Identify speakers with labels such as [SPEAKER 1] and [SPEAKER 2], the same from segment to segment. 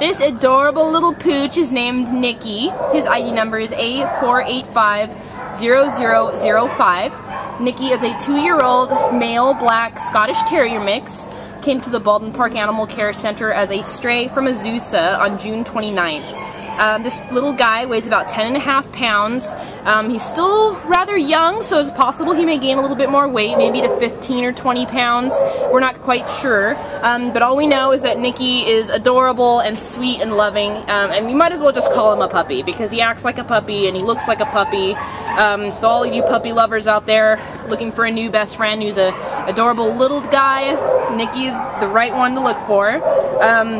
[SPEAKER 1] This adorable little pooch is named Nicky. His ID number is A4850005. Nicky is a two-year-old male black Scottish Terrier mix. Came to the Baldwin Park Animal Care Center as a stray from Azusa on June 29th. Um, this little guy weighs about 10 and a half pounds. Um, he's still rather young, so it's possible he may gain a little bit more weight, maybe to 15 or 20 pounds. We're not quite sure. Um, but all we know is that Nicky is adorable and sweet and loving, um, and we might as well just call him a puppy because he acts like a puppy and he looks like a puppy. Um, so all you puppy lovers out there looking for a new best friend who's a adorable little guy, Nicky's the right one to look for. Um,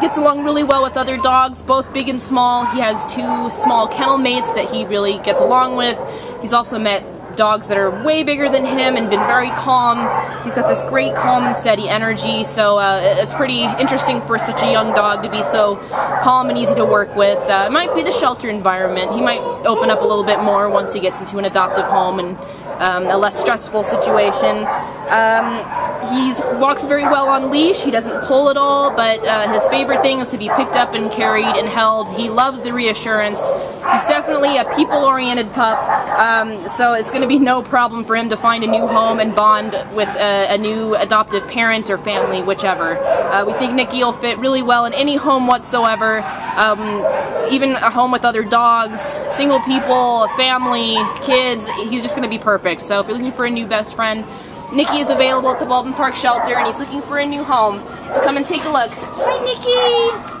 [SPEAKER 1] gets along really well with other dogs, both big and small. He has two small kennel mates that he really gets along with. He's also met dogs that are way bigger than him and been very calm. He's got this great calm and steady energy, so uh, it's pretty interesting for such a young dog to be so calm and easy to work with. Uh, it might be the shelter environment. He might open up a little bit more once he gets into an adoptive home and um, a less stressful situation. Um, he walks very well on leash. He doesn't pull at all, but uh, his favorite thing is to be picked up and carried and held. He loves the reassurance. He's definitely a people-oriented pup, um, so it's going to be no problem for him to find a new home and bond with a, a new adoptive parent or family, whichever. Uh, we think Nicky will fit really well in any home whatsoever, um, even a home with other dogs, single people, family, kids. He's just going to be perfect. So if you're looking for a new best friend, Nicky is available at the Baldwin Park Shelter and he's looking for a new home. So come and take a look. Hi, Nicky!